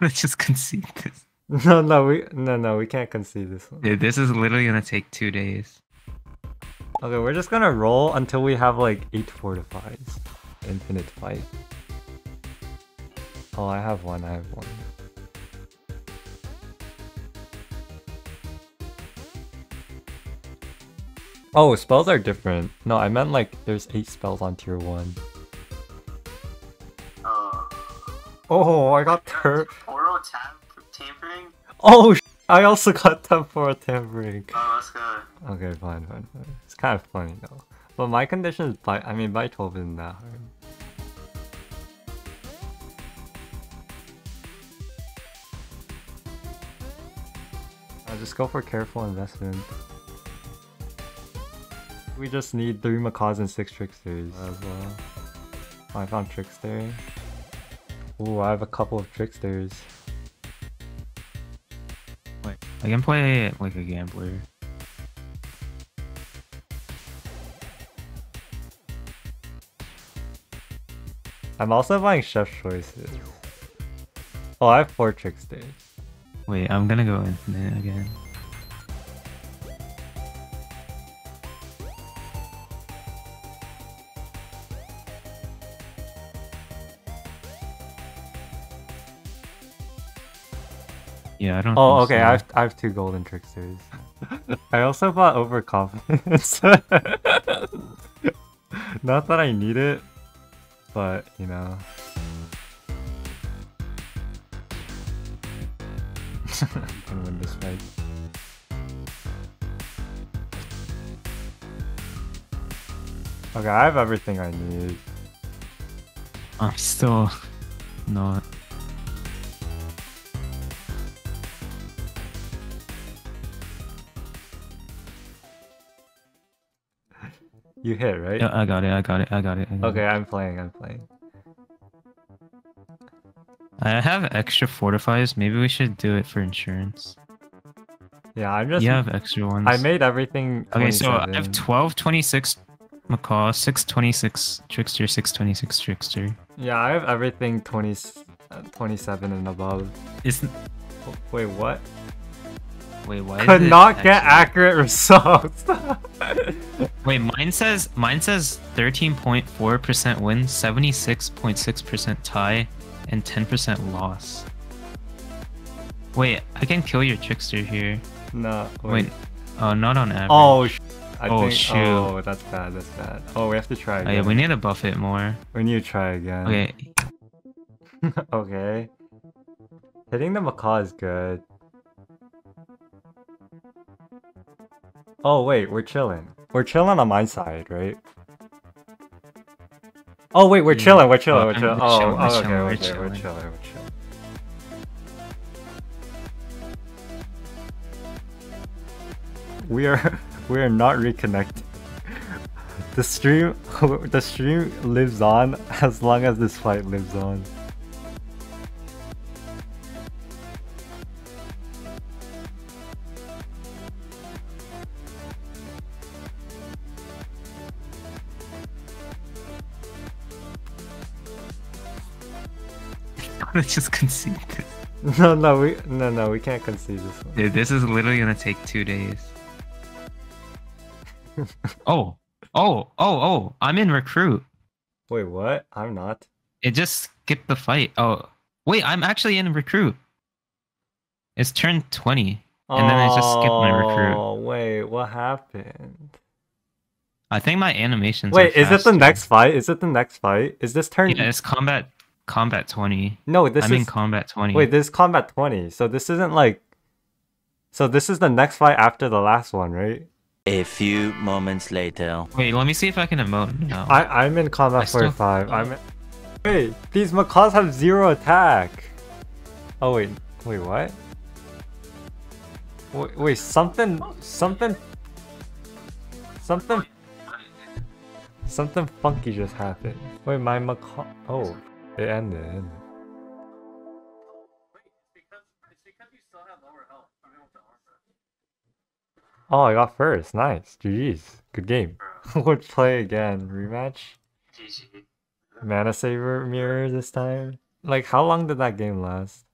want to just concede this. No, no, we no, no, we can't concede this one. Dude, this is literally gonna take two days. Okay, we're just gonna roll until we have like eight fortifies. Infinite fight. Oh, I have one. I have one. Oh, spells are different. No, I meant like there's eight spells on tier one. Oh, I got ter- Oro tam tampering? Oh, sh- I also got temporal tampering. Oh, that's good. Okay, fine, fine, fine. It's kind of funny though. But my condition is by, I mean, by 12 isn't that hard. I'll just go for careful investment. We just need three macaws and six tricksters as well. Oh, I found trickster. Ooh, I have a couple of tricksters. Wait, I can play like a gambler. I'm also buying chef's choices. Oh, I have four tricksters. Wait, I'm gonna go infinite again. Yeah, I don't. Oh, okay. so. I have, I have two golden tricksters. I also bought overconfidence. Not that I need it, but you know. can win this fight. Okay, I have everything I need. I'm still not. You hit, right? Yeah, I got it. I got it. I got it. I got Okay, it. I'm playing. I'm playing. I have extra fortifies. Maybe we should do it for insurance. Yeah, I'm just. You have extra ones. I made everything. Okay, so I have 12, 26 macaw, 6, 26 trickster, 6, 26 trickster. Yeah, I have everything 20, uh, 27 and above. Isn't Wait, what? wait why? Could not get accurate results. Wait, mine says mine says 13.4% win, 76.6% tie, and 10% loss. Wait, I can kill your trickster here. no, Wait, wait. oh, not on average. Oh, sh- I Oh, think. shoot. Oh, that's bad. That's bad. Oh, we have to try Oh, yeah, we need to buff it more. We need to try again. Okay, okay. Hitting the macaw is good. Oh wait, we're chilling. We're chilling on my side, right? Oh wait, we're Yeah. chilling. We're chilling. Oh, we're mm-hmm. chilling. we're Oh, chilling, we're oh, okay, we're okay, we're chilling. chilling. We're chilling. We are we are not reconnected. The stream the stream lives on as long as this fight lives on. let's just concede this. No, no, we no, no, we can't concede this one. Dude, this is literally gonna take two days. oh, oh, oh, oh! I'm in recruit. Wait, what? I'm not. It just skipped the fight. Oh, wait, I'm actually in recruit. It's turn 20. And then I just skipped my recruit. Oh, wait, what happened? I think my animations. Wait, is it the next fight? Is it the next fight? Is this turn? Yeah, it's combat, combat 20. no, this I'm in is. combat 20. Wait, this is combat 20. So this isn't like. So this is the next fight after the last one, right? A few moments later. Wait, let me see if I can emote now. I I'm in combat I still- 45. I'm. In... Wait, these macaws have zero attack. Oh wait, wait, what? Wait, wait, something, something, something, something funky just happened. Wait, my macaw. Oh, it ended. Oh, I got first. Nice. GG's. Good game. we'll play again. Rematch. GG. Mana saver mirror this time. Like, how long did that game last?